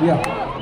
Yeah.